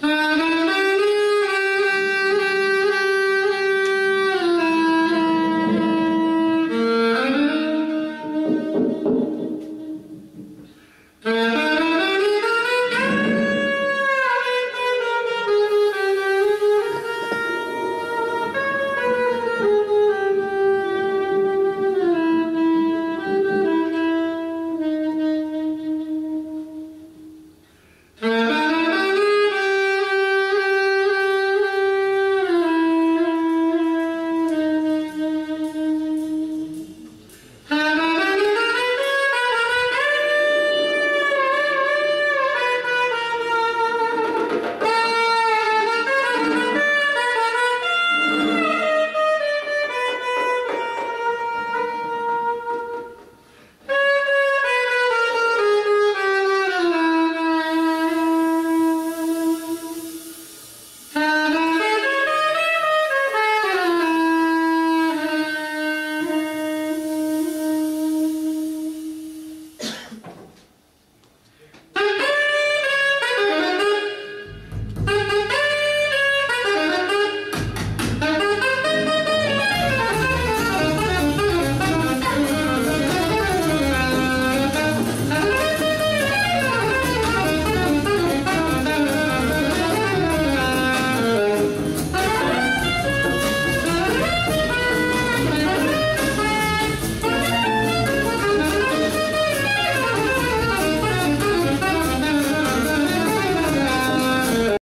Mm-hmm.